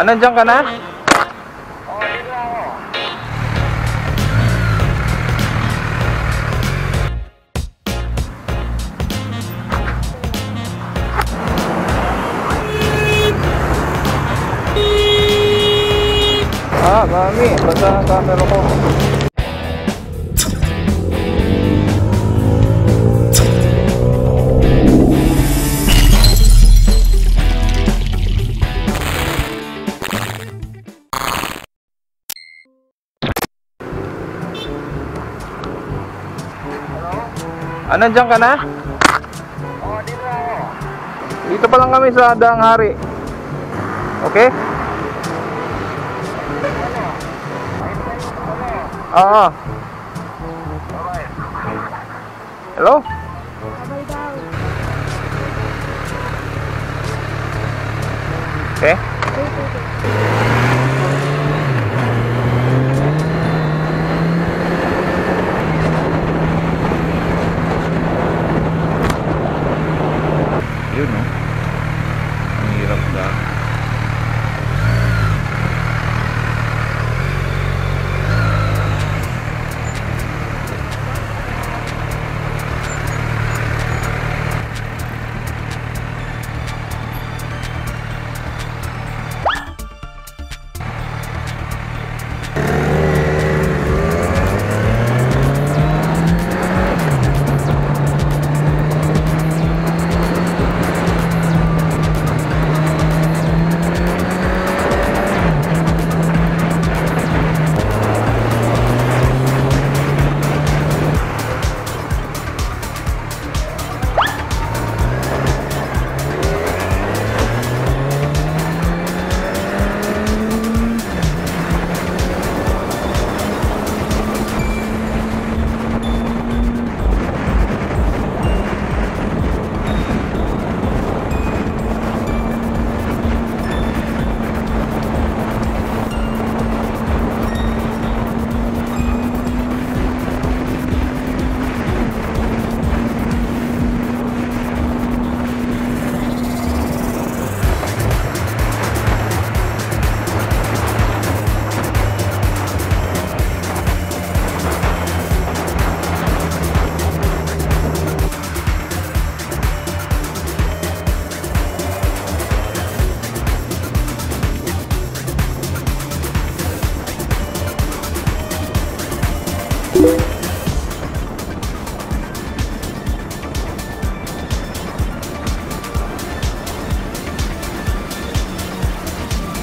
Ah, nandiyan ka na? Ah, mami, basta ang camera ko. Ah, nandiyan ka na? Oo, dito ako. Dito pa lang kami sa Daang Hari. Okay? Oo. Okay. Hello? Daw. Okay?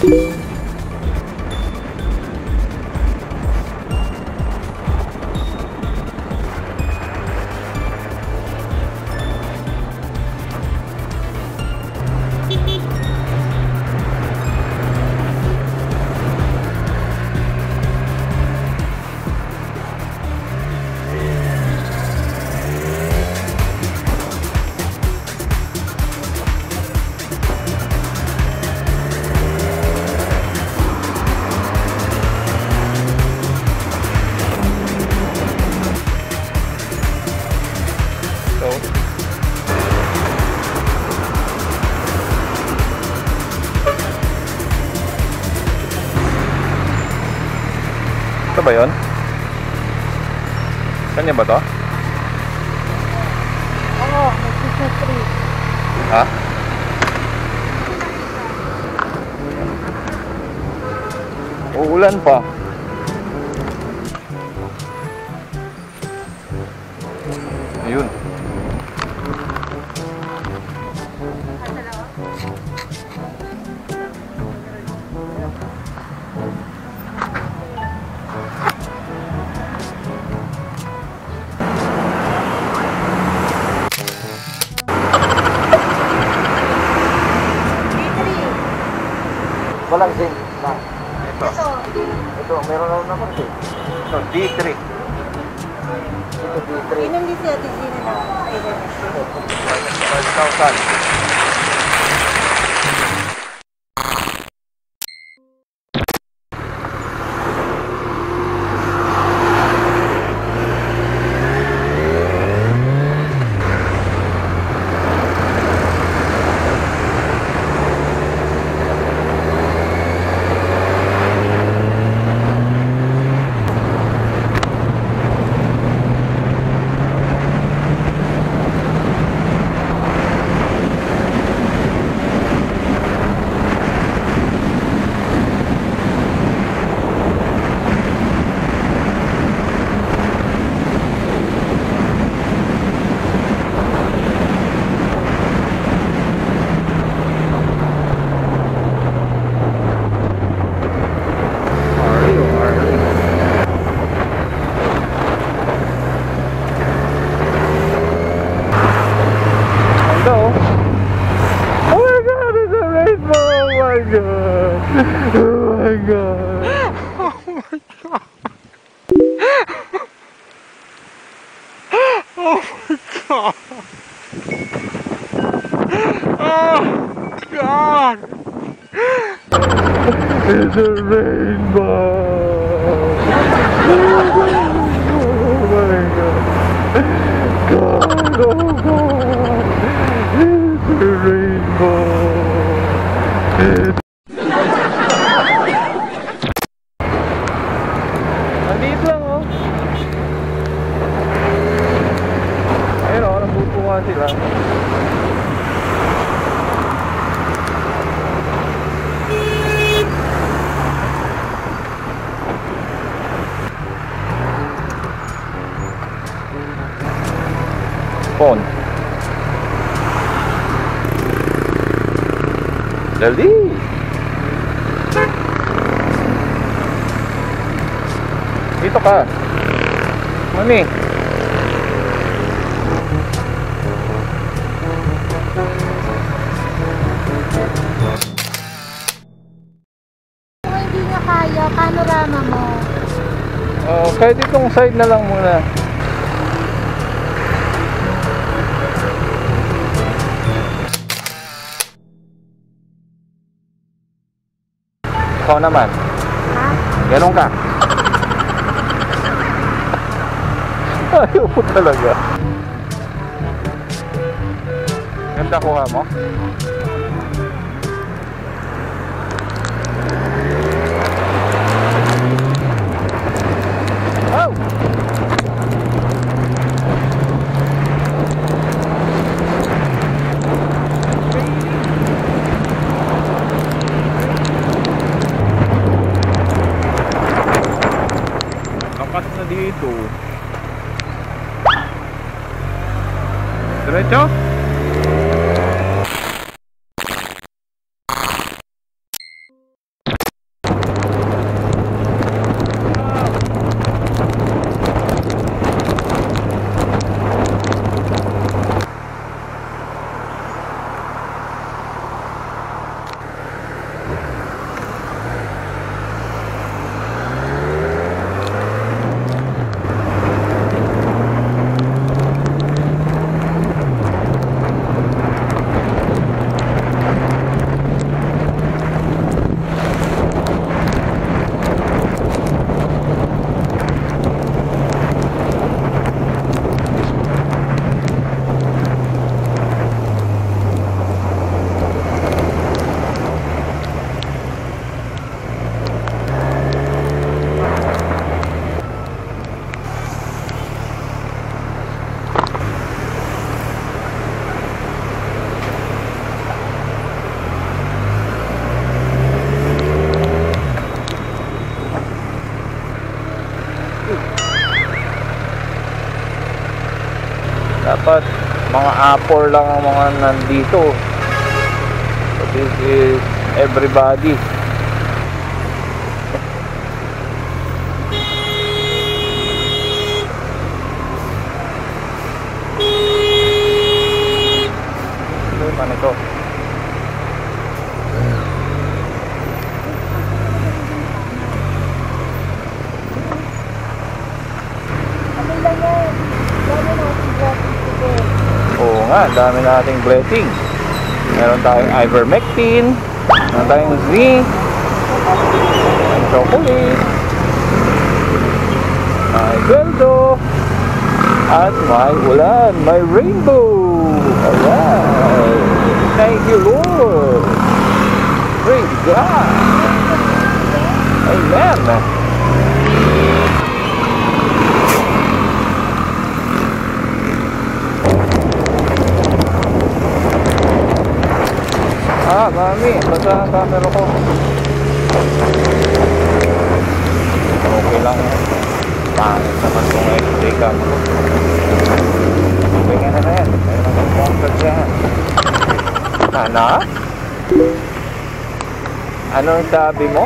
So, ba yun? Kanya ba to? Oo, Christmas tree. Ha? Uulan pa. Walang zinc na. Ito. Ito, meron na naman zinc. Ito, D3. Ito, D3. inom din si Ate Gina na. Ayun. 5,000. It's a rainbow! Oh my god! God, oh god! It's a rainbow! Oh! Nagbubukan sila. Dali! Dito ka. Mami. Kung hindi nga kaya, panorama mo. Oh, kahit itong side na lang muna. Ikaw naman. Ha? Ganon ka. Ayaw mo talaga. Ganda kuha mo? Oh! Lakas na dito. Diretso? Dapat mga apor lang ang mga nandito. So this is everybody. Ano man ito? Ano lang yan? Dami natin blessing today. Oo nga, dami nating blessing. Meron tayong ivermectin, meron tayong zinc, chocolate, may gweldo, at may ulan, may rainbow. Alright. Thank you, Lord. Praise God. Amen. Ah, mami, basta ang camera ko. Okay lang. Pangit naman kung SD cam. Okay nga na yan. Meron akong sponsor dyan. Ano? Anong sabi mo?